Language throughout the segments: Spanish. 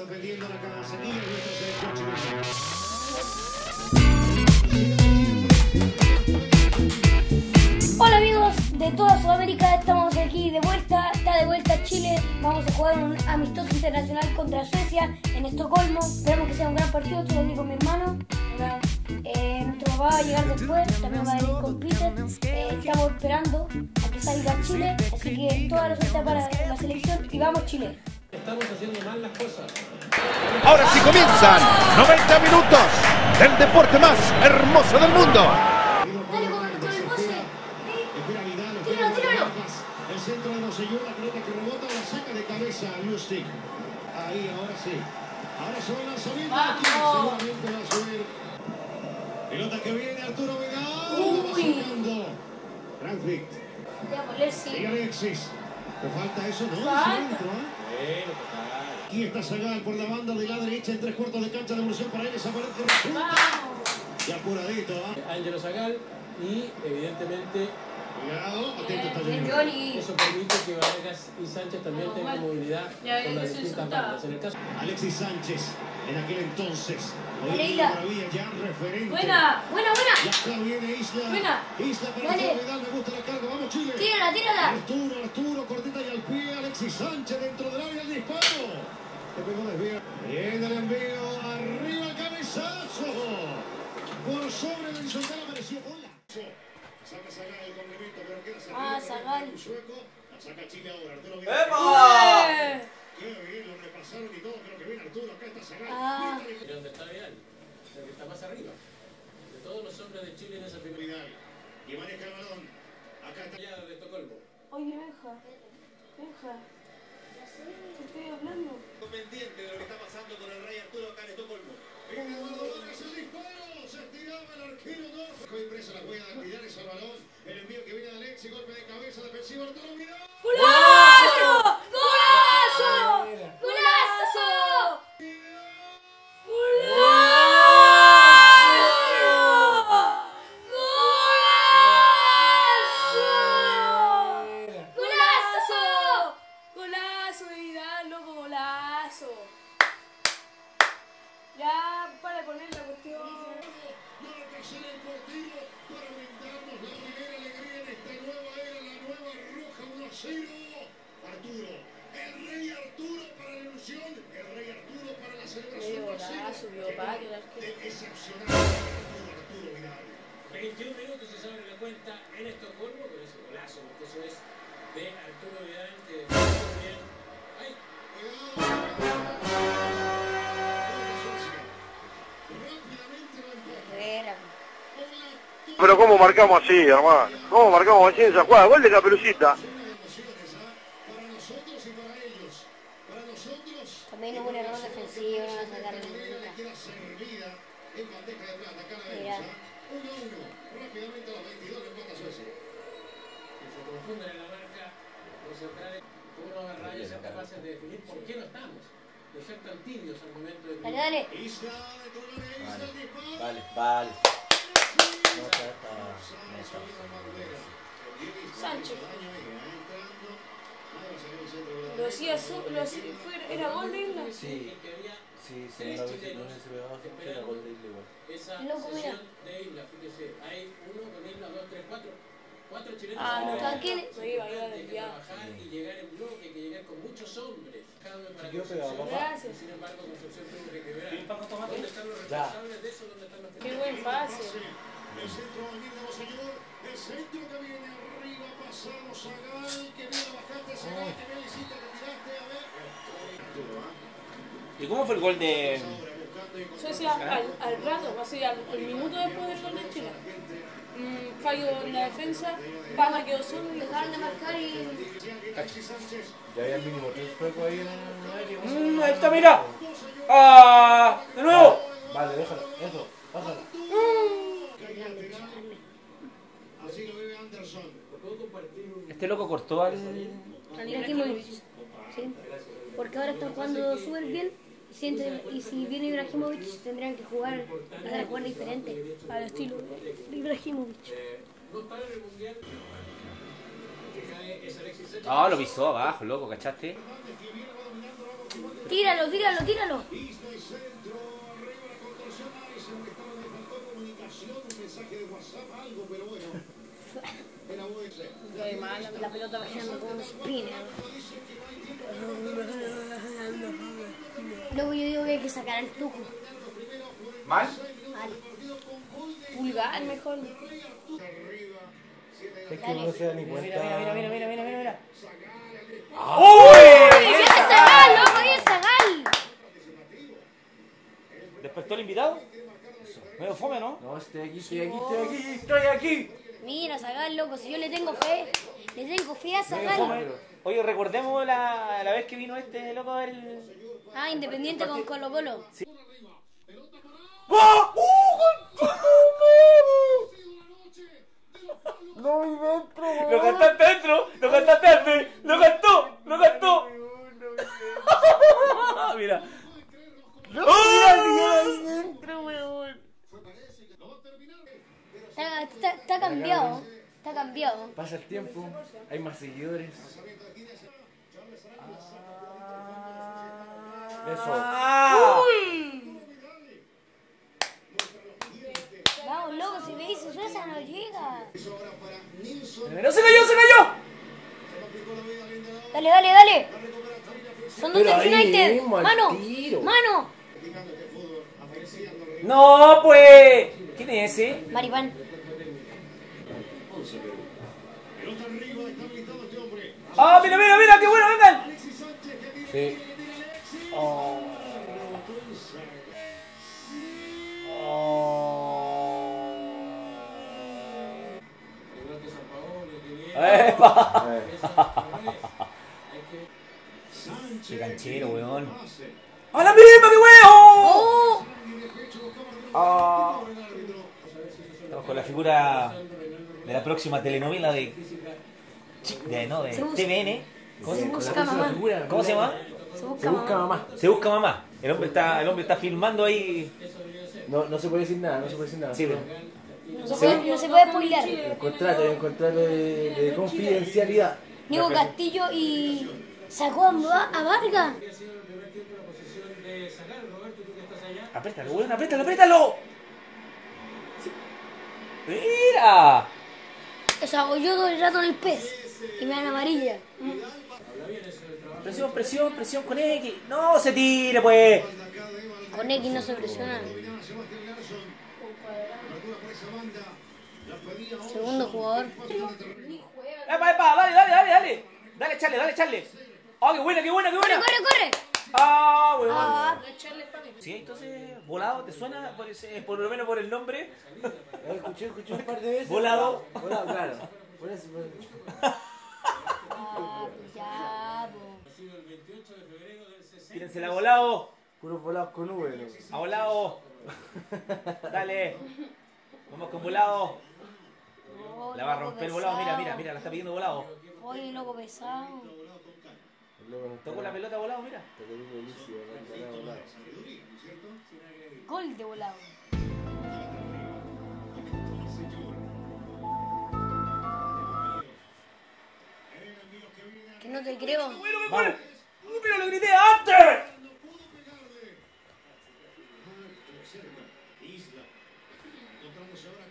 defendiendo la. Hola amigos de toda Sudamérica, estamos aquí de vuelta, está de vuelta Chile, vamos a jugar un amistoso internacional contra Suecia en Estocolmo, esperamos que sea un gran partido, estoy aquí con mi hermano. Eh, nuestro va a llegar después, también va a venir con Peter, Eh, estamos esperando a que salga Chile, así que toda la suerte para la selección y vamos Chile. Estamos haciendo mal las cosas. Ahora sí comienzan 90 minutos del deporte más hermoso del mundo. Dale con, con el pose, Espera Vidal, Tíralo, espera tíralo. El centro de Mosellón, la pelota que rebota, la saca de cabeza Lustig. Ahí, ahora sí. Ahora se va el lanzamiento. Aquí Vamos. seguramente va a subir. Pelota que viene, Arturo Vidal. Uy. por él Y. Alexis. ¿Te falta eso? No, Falta. ¿eh? Bueno, total. Aquí está Zagal por la banda de la derecha en tres cuartos de cancha. Devolución para él. Desaparece. Y apuradito, ¿eh? Ángelo Zagal y evidentemente Cuidado. Atento está Junior. Johnny. eso permite que Vargas y Sánchez también tengan movilidad con las distintas bandas. En el caso Alexis Sánchez, en aquel entonces. Hoy. Maravilla, ya referente. Buena, buena, Y buena. acá viene Isla. Buena. Isla para Dale. Me gusta la carga. Vamos, Chile. Tírala, tírala. Arturo, Arturo, y pie. Alexis Sánchez dentro del área, el disparo. Se pegó desvío. Viene el envío. Arriba el cabezazo. Por sobre el horizontal apareció bola. Saca Zagal el complemento, pero queda cerrado. Ah, Zagal. Un sueco. La saca Chile ahora. Arturo Vidal. Eh, Qué bien, lo repasaron y todo, pero que viene Arturo, acá está Zagal. Ah. De donde está Vidal, el que está más arriba. De todos los hombres de Chile en esa primera Vidal. Y maneja el balón. Acá está. allá de Estocolmo. Oye, Benja. Benja. Te estoy hablando. pendiente de lo que está pasando con el Rey Arturo acá en Estocolmo. Viene Eduardo Vargas, el disparo. Se estiraba el arquero Norte. Fue impresa la huella de Vidal, es el balón. El envío que viene de Alexis, golpe de cabeza defensivo Arturo Vidal. ¡Golazo! ¡Golazo! ¡Golazo! Arturo, el Rey Arturo para la ilusión, el Rey Arturo para la celebración. Medio 1 a 0. golazo, vio Llegó patio, el arquero. de excepcional Arturo, Arturo Vidal. 21 minutos se abre la cuenta en Estocolmo con ese golazo, porque eso es de Arturo Vidal que bien. ¡Ay! Pero ¿cómo marcamos así, hermano? ¿Cómo marcamos así en esa jugada? Gol de Caperucita. También un error defensivo, no nunca. de Mira. vemos. 1 a 1. Rápidamente a los 22 le empata Suecia. que se confunden en la marca los centrales, ser capaces de definir por qué no estamos, de ser tan tibios al momento de Dale, dale. De. Vale, vale. No. Sánchez. Lo hacía su, lo hacía, fue- era gol de Isla. Sí, había sí, si no no hubiese pegado, era gol de Isla igual. esa Loco, mira. sesión de Isla, fíjese, hay uno con Isla, dos, tres, cuatro, cuatro chilenos Ah, no, que tranquilo. No iba, iba hay que trabajar y llegar en bloque, hay que llegar con muchos hombres. Cada uno para Yo pegaba, Concepción. papá. Gracias. Sin embargo, Concepción tuvo que quebrar. ¿Dónde están los Ya. responsables de eso? ¿Dónde están los Qué buen pase. El centro va a centro que viene arriba, pasado Zagal, que viene bajante Zagal, que viene Isita, que tiraste, a ver. ¿Y cómo fue el gol de.? Ahora buscando y Suecia al, al rato, así al, al minuto después del gol de Chile. Mm, fallo en la defensa, Paja quedó solo y Dejaron de marcar y. Ya había mínimo tres juegos ahí en el área. Mm, ahí está, mira. ¡Ah! ¡De nuevo! Vale, déjalo, eso, bájalo. Así lo vive Anderson. Este loco cortó al. Ibrahimovic. Sí. Porque ahora están jugando súper bien. Y si, entre- y si viene Ibrahimovic, tendrían que jugar, a jugar diferente. al estilo de Ibrahimovic. Ah, lo pisó abajo, loco, ¿cachaste? Tíralo, tíralo, tíralo. La en el faltó comunicación, un mal. La pelota spinner. Luego yo digo que hay que sacar al tuco. ¿Mal? Vale. Pulgar mejor. Es que no se da ni cuenta. Mira, mira, mira, mira, mira, mira, mira. ¡Bien Zagal, loco! ¡Bien el Zagal! ¿Despertó el invitado? Eso. Medio fome, ¿no? No, estoy aquí, estoy aquí, estoy aquí, estoy aquí. Mira, Zagal, loco, si yo le tengo fe, le tengo fe a Zagal. Oye, recordemos la, la vez que vino este loco del... Ah, Independiente con Colo Colo. ¡Oh! ¡Uh! No, y dentro, ¡Lo cantaste dentro! ¡Lo cantaste antes! ¡Lo cantó! ¡Lo cantó! Mira. Está, está- está cambiado. Está cambiado. Pasa el tiempo, hay más seguidores. Eso. ¡Ah! Vamos, loco, si me dices esa no llega. ¡No se cayó, se cayó! Dale, dale, dale. Son dos del United. Mano, mano. ¡No, pues! ¿Quién es ese? Maripán. ¡Ah, mira, mira, mira! ¡Qué bueno, vengan! Alexis Sánchez que tiene Sí. Que viene. ¡Epa! ¡Qué canchero, weón! ¡A la misma, qué weón! ¡Oh! Estamos con la figura de la próxima telenovela de... De no, de TVN. ¿Cómo se, Se busca mamá. ¿Cómo se llama? Se Se busca mamá. mamá. Se busca mamá. El hombre está, el hombre está filmando ahí. No, no se puede decir nada, no se puede decir nada. Sí, No se puede, no se puede spoilear. Un contrato, un contrato de, de confidencialidad. Nico Castillo y sacó a, a Vargas. Apriétalo, weón, apriétalo, apriétalo. Sí. Mira. O sea, yo todo el rato en el pez. Y me dan amarilla. Presión, presión, presión con X. No se tire, pues. Con X no se presiona. Segundo jugador. Epa, epa, dale, dale, dale, dale. Dale, charle, dale, charle. Oh, qué buena, qué buena, qué ¡Corre, buena. corre, corre! Ah, weón. Ah, Sí, entonces, volado, ¿te suena? Por, ese- por lo menos por el nombre. Lo escuché, escuché un par de veces. Volado. Volado, claro. Por eso, por eso. ah, pues ya, po. Ha sido el 28 de febrero del 60. Tírensela volado. Puros volados con V, ¿no? A volado. Dale. Vamos con volado. Oh, La va a loco romper volado. Mira, pesado. mira, mira, la está pidiendo volado. Oye, loco pesado. El Toco la pelota volado, mira. Elicio, no está nada volado. Gol de volado. Que no te creo. Bueno. Uh, Pero lo grité antes. Isla. Encontrándose ahora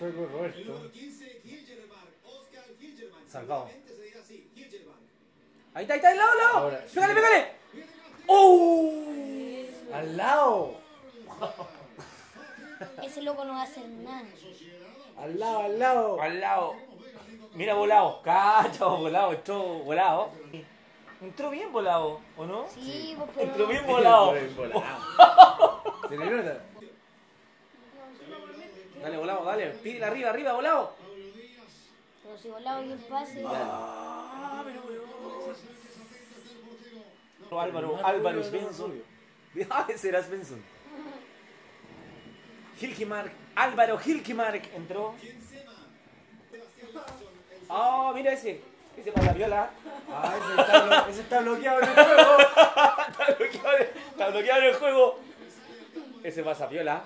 El fue con Roberto. 15, Hilgerman. Oscar Hilgerman. Salvado. Así. Ahí está, ahí está, al lado, al lado. Ahora, sí. Pégale, pégale. ¡Oh! Al lado. Ese loco no va a hacer nada. Al lado, al lado. Al lado. Mira, volado. Cacha, volado. Entró volado. Entró bien volado, ¿o no? Sí, pero. Entró bien volado. Bien volado. Se le nota. Dale. Pídele arriba, arriba, volado. Pero si volado el pase. Álvaro, Álvaro Svensson. Ah, ese era Svensson. Hilkemark, Álvaro Hilkemark entró. Ah, mira ese. Ese para la viola. Ah, ese está, blo- ese está bloqueado en el juego. está, bloqueado, está bloqueado en el juego. Ese pasa viola.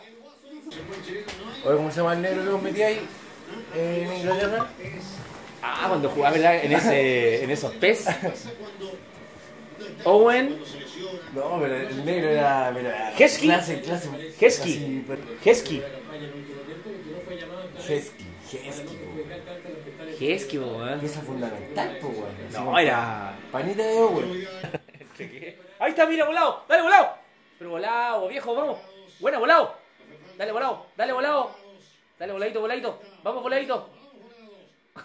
Oye, ¿cómo se llama el negro que os metí ahí? Eh, en Inglaterra. Ah, cuando jugaba, ¿verdad? En, ese, en esos PES. Owen, No, pero el negro era. era Hesky. Clase, clase. Hesky. Hesky. Hesky, Hesky. Hesky, weón. Pieza fundamental, po, weón. No, era. Panita de Owen. Ahí está, mira, volado. Dale, volado. Pero volado, viejo, vamos. Buena, volado. Dale, volado. Dale, volado. Dale, voladito, voladito. Vamos, voladito.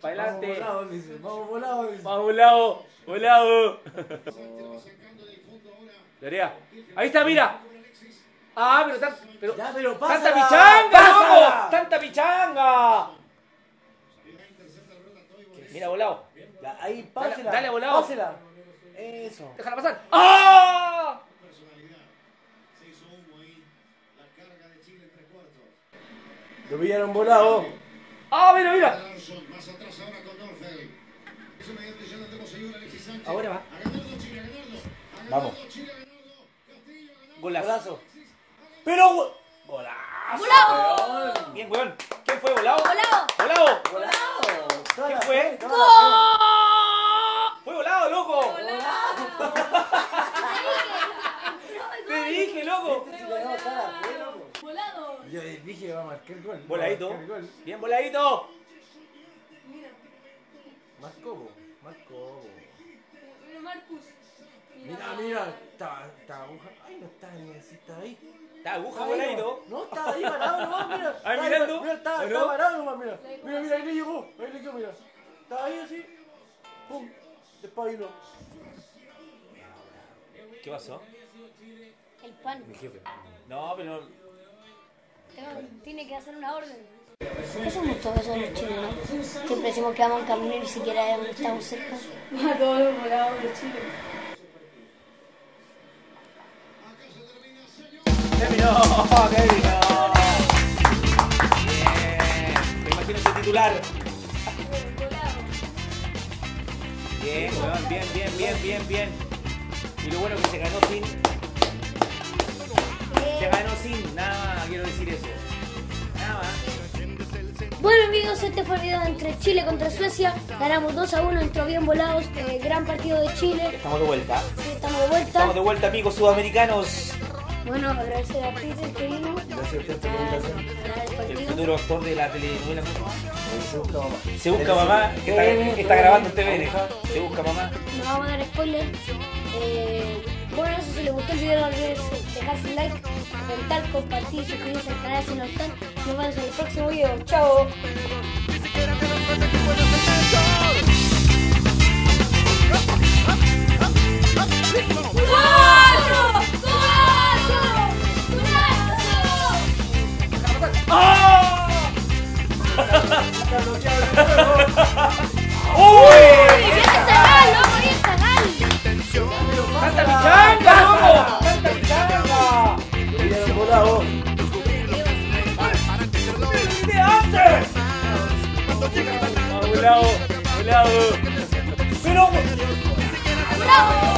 Para Vamos adelante. Vamos volado, dice. Vamos, volado. Volado. Lorea. Ahí está, mira. Ah, pero tan, pero, Ya, pero tanta pichanga, loco. Tanta pichanga. Mira, volado. Ahí, pásela. dale, volado. Pásela. Eso. Déjala pasar. ¡Ah! Lo pillaron volado. ¡Ah, mira, mira! Ahora con Norfeld. Eso mediante ya no tenemos ayuda Alexis Sánchez. Ahora va. A Ganardo, Chile, a Ganardo. A Vamos. Ganardo, Chile, a Ganardo. Castillo, a Ganardo. Golazo. Pero. we- ¡Golazo! ¡Volado! Bien, weón. ¿Quién fue, volado? ¡Volado! ¡Volado! Volado. Toda ¿Qué la fue? fe, toda la fe. ¡Fue volado, loco! Te dije, loco. Este sí le ganó toda la fe, loco. Volado. Yo dije que va a marcar gol. Voladito. Gol. Bien voladito. Po. Mira, Marcus. Mira, mira. Estaba aguja. Ay, no estaba ni así, estaba ahí. Está aguja voladito. No, estaba ahí parado nomás, mira. Ahí mirando. Mira, estaba parado nomás, mira. Mira, mira, ahí le llegó. Ahí le llegó, mira. Estaba ahí así. Pum. Despabiló. ¿Qué pasó? El pan. Mi jefe. No, pero Tiene que hacer una orden. ¿Qué somos todos esos los chilenos? Siempre decimos que vamos en camino y ni siquiera estamos cerca. A todos los volados de Chile. terminó, terminó. Bien. Me imagino ese titular. Bien, weón, bien, bien, bien, bien, bien. Y lo bueno que se ganó sin. Se ganó sin, nada más, decir eso. Nada más. Bueno amigos, este fue el video entre Chile contra Suecia. Ganamos 2 a 1, entró bien volados. eh, gran partido de Chile. Estamos de vuelta. Sí, estamos de vuelta. Estamos de vuelta, amigos sudamericanos. Bueno, agradecer a Peter que vino Gracias a usted por el futuro actor de la telenovela. Se busca mamá. Se busca mamá, que está, que está grabando en TVN. Se busca mamá. No vamos a dar spoiler. Eh, bueno, eso si les gustó el video no olviden dejar su like, comentar, compartir, suscribirse al canal si no están. Nos vemos en el próximo video. Chao. Volado, volado. Pero. ¡Bravo!